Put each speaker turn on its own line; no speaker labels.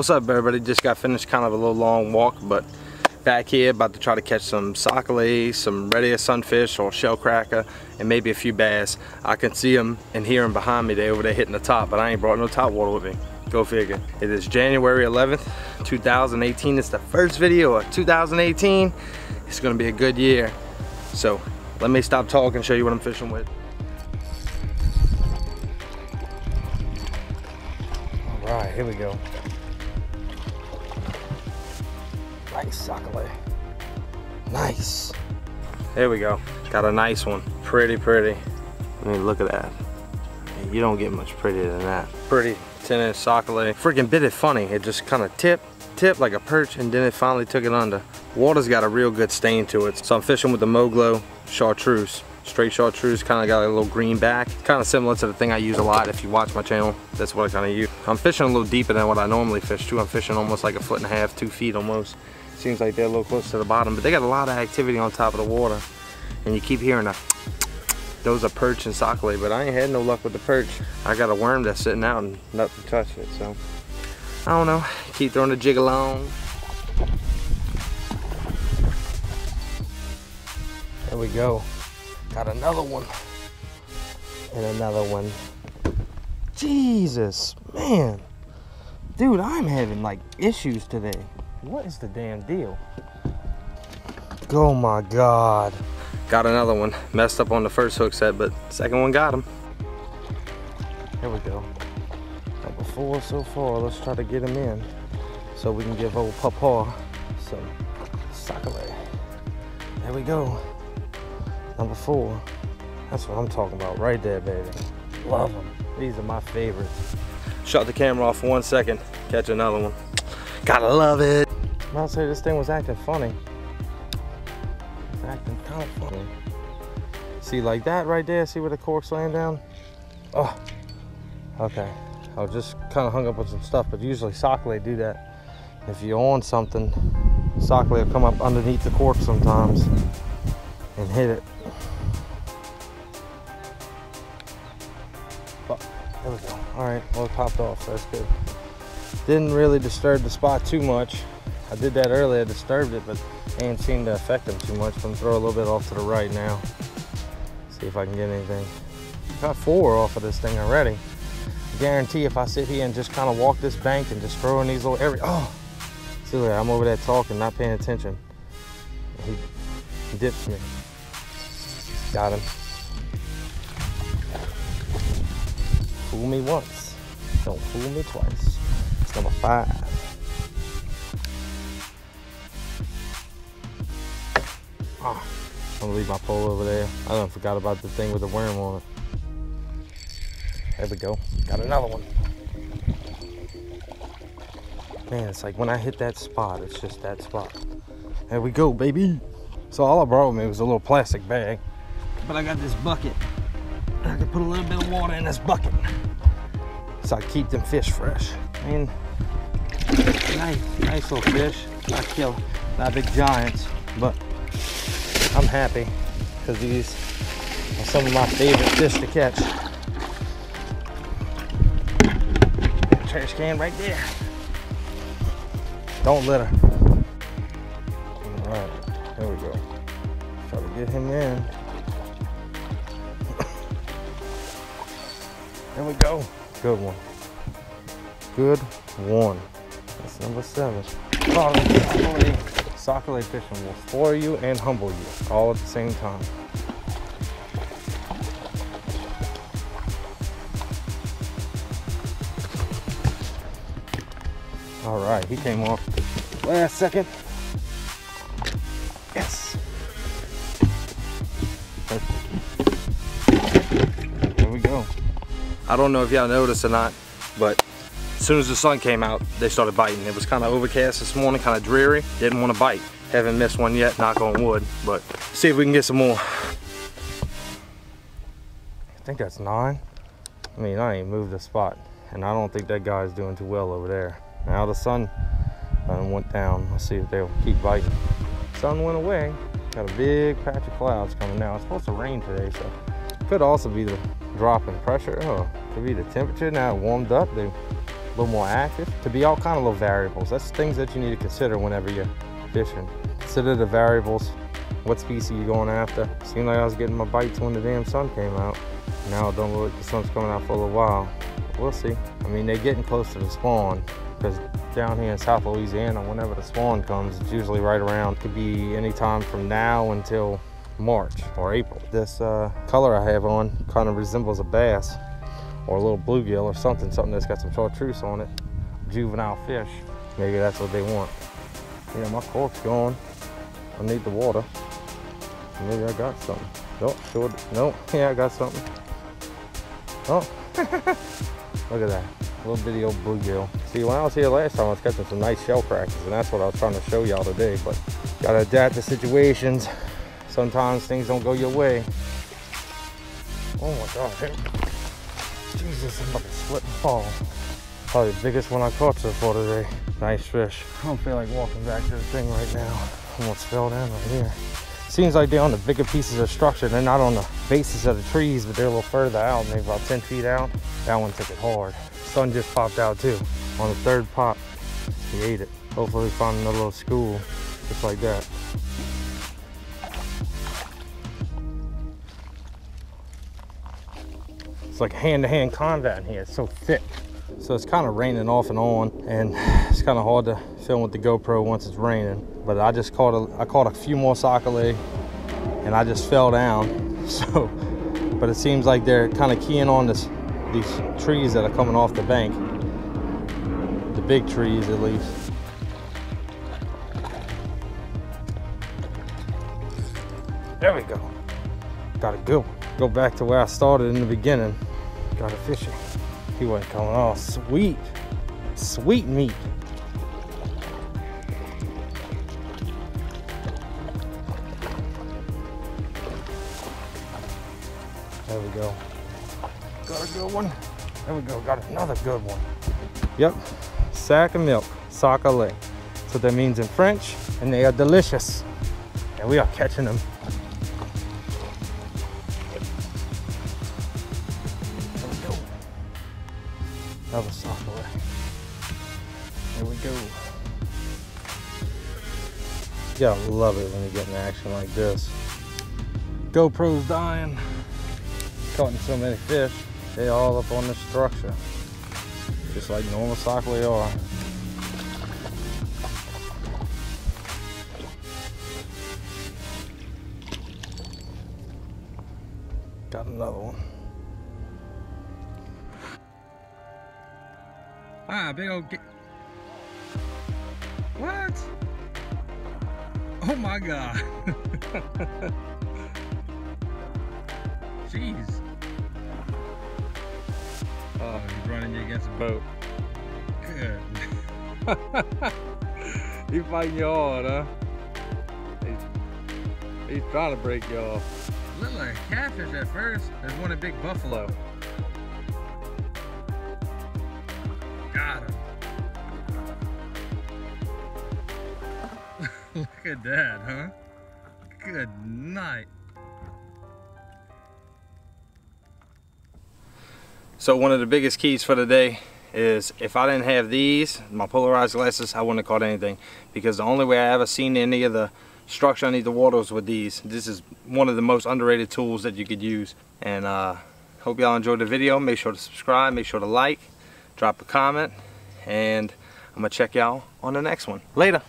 What's up everybody? Just got finished kind of a little long walk, but back here about to try to catch some sac-a-lait, some red sunfish or shell cracker, and maybe a few bass. I can see them and hear them behind me. They over there hitting the top, but I ain't brought no top water with me. Go figure. It is January 11th, 2018. It's the first video of 2018. It's gonna be a good year. So let me stop talking and show you what I'm fishing with. All right, here we go. Nice sac-a-lait. Nice. There we go. Got a nice one. Pretty, pretty. I mean, look at that. You don't get much prettier than that. Pretty 10 inch sac-a-lait. Freaking bit it funny. It just kind of tipped, tipped like a perch, and then it finally took it under. Water's got a real good stain to it. So I'm fishing with the Mow-Glo chartreuse straight chartreuse kind of got a little green back kind of similar to the thing I use a lot if you watch my channel that's what I kind of use I'm fishing a little deeper than what I normally fish too I'm fishing almost like a foot and a half two feet almost Seems like they're a little close to the bottom, but they got a lot of activity on top of the water. And you keep hearing a, those are perch and sac-a-lait, but I ain't had no luck with the perch. I got a worm that's sitting out and nothing touched it, so. I don't know, keep throwing the jig along. There we go. Got another one. And another one. Jesus, man. Dude, I'm having like issues today. What is the damn deal? Oh my God. Got another one. Messed up on the first hook set, but second one got him. Here we go. Number four so far. Let's try to get him in so we can give old Papa some sac-a-lait. There we go. Number four. That's what I'm talking about right there, baby. Love them. These are my favorites. Shut the camera off for one second. Catch another one. Gotta love it. I'll say this thing was acting funny. Acting kind of funny. See, like that right there, see where the cork's laying down? Oh, okay. I was just kind of hung up with some stuff, but usually sac-a-lait do that. If you're on something, sac-a-lait will come up underneath the cork sometimes and hit it. There we go. All right, well, it popped off, so that's good. Didn't really disturb the spot too much. I did that earlier, disturbed it, but it ain't seemed to affect them too much. I'm gonna throw a little bit off to the right now. See if I can get anything. Got four off of this thing already. Guarantee if I sit here and just kind of walk this bank and just throw in these little areas. Oh, see I'm over there talking, not paying attention. He, he dips me. Got him. Fool me once, don't fool me twice. It's number five. I'm gonna leave my pole over there. I don't forgot about the thing with the worm on it. There we go. Got another one. Man, it's like when I hit that spot, it's just that spot. There we go, baby. So all I brought with me was a little plastic bag. But I got this bucket. I can put a little bit of water in this bucket. So I keep them fish fresh. I mean, nice, nice little fish. I kill, not big giants, but I'm happy because these are some of my favorite fish to catch. Trash can right there. Don't litter. All right, there we go. Try to get him in. there we go. Good one. Good one. That's number seven. Oh, sac-a-lait fishing will spoil you and humble you all at the same time. All right, he came off last second. Yes. There we go. I don't know if y'all noticed or not, but as soon as the sun came out, they started biting. It was kind of overcast this morning, kind of dreary. Didn't want to bite. Haven't missed one yet, knock on wood, but see if we can get some more. I think that's nine. I mean, I ain't moved the spot, and I don't think that guy's doing too well over there. Now the sun went down. Let's see if they'll keep biting. Sun went away. Got a big patch of clouds coming now. It's supposed to rain today, so could also be the drop in pressure. Oh, could be the temperature now it warmed up. They little more active. To be all kind of little variables. That's things that you need to consider whenever you're fishing. Consider the variables. What species you're going after. Seemed like I was getting my bites when the damn sun came out. Now it don't look like the sun's coming out for a little while. We'll see. I mean, they're getting close to the spawn because down here in South Louisiana, whenever the spawn comes, it's usually right around, it could be anytime from now until March or April. This uh, color I have on kind of resembles a bass or a little bluegill or something, something that's got some chartreuse on it. Juvenile fish. Maybe that's what they want. Yeah, my cork's gone. I need the water. Maybe I got something. Nope, sure. Nope, yeah, I got something. Oh, look at that. Little bitty old bluegill. See, when I was here last time, I was catching some nice shell crackers, and that's what I was trying to show y'all today. But gotta adapt to situations. Sometimes things don't go your way. Oh my God. Jesus, I'm about to slip and fall. Probably the biggest one I caught so far today. Nice fish. I don't feel like walking back to the thing right now. Almost fell down right here. Seems like they're on the bigger pieces of structure. They're not on the bases of the trees, but they're a little further out, maybe about 10 feet out. That one took it hard. Sun just popped out too. On the third pop, he ate it. Hopefully find another little school just like that. It's like hand-to-hand -hand combat in here. It's so thick. So it's kind of raining off and on, and it's kind of hard to film with the GoPro once it's raining. But I just caught a, I caught a few more sac-a-lait, and I just fell down. So, but it seems like they're kind of keying on this, these trees that are coming off the bank. The big trees, at least. There we go. Got a good one. Go back to where I started in the beginning. Got a fishing. He wasn't coming off. Sweet. Sweet meat. There we go. Got a good one. There we go. Got another good one. Yep. Sack of milk. Sac-a-lait. That's what that means in French. And they are delicious. And we are catching them. Another software. There we go. Yeah, love it when you get in action like this. GoPro's dying. Caught in so many fish. They all up on the structure. Just like normal sac-a-lait are. Got another one. Ah, big old. What? Oh my god. Jeez. Oh, he's running you against a boat. Good. he's fighting you hard, huh? He's, he's trying to break you off. Look like a catfish at first. There's one a big buffalo. At that, huh? Good night. So one of the biggest keys for the day is if I didn't have these, my polarized glasses, I wouldn't have caught anything. Because the only way I ever seen any of the structure underneath the water was with these. This is one of the most underrated tools that you could use. And uh, hope y'all enjoyed the video. Make sure to subscribe, make sure to like, drop a comment, and I'm gonna check y'all on the next one. Later.